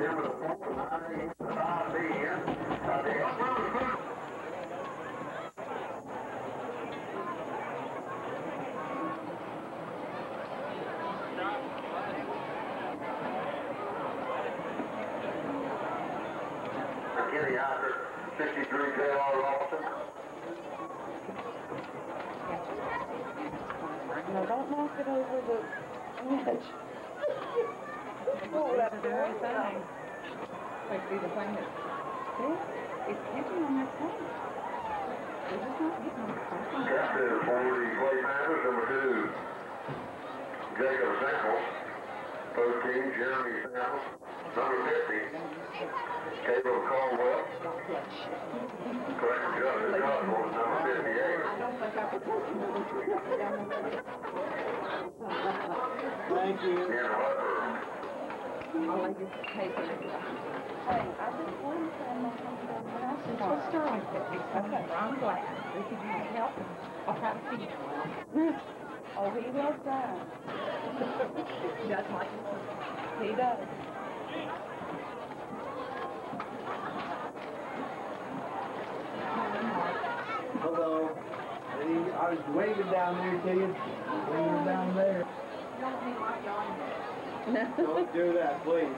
10 with a 4, 9 a.m. to 5 p.m. Uh, the Elk Grove Food Kenny Hyder, 63 J.R. Lawson. No, don't knock it over the edge. That's the very thing. Like, see the thing that, See? It's catching on that thing. It's just not getting on the thing. Captain for the Clay number two, Jacob Samples. 13, Jeremy Samples. Number 50, Caleb Caldwell. Correct, Justin Osborne, number 58. Thank you. Oh, he was that. That's like, He does. Hello. I was waving down there to you. Were down there. Don't do that, please.